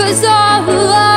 Cause all love